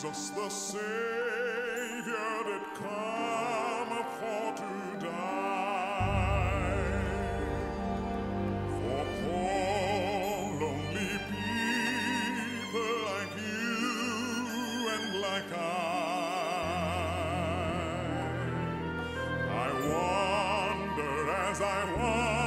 Jesus the Savior did come for to die. For poor lonely people like you and like I. I wonder as I wonder.